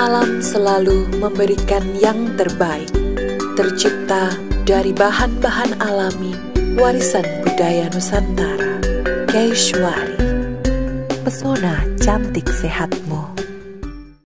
Alam selalu memberikan yang terbaik, tercipta dari bahan-bahan alami warisan budaya Nusantara. Keishwari, pesona cantik sehatmu.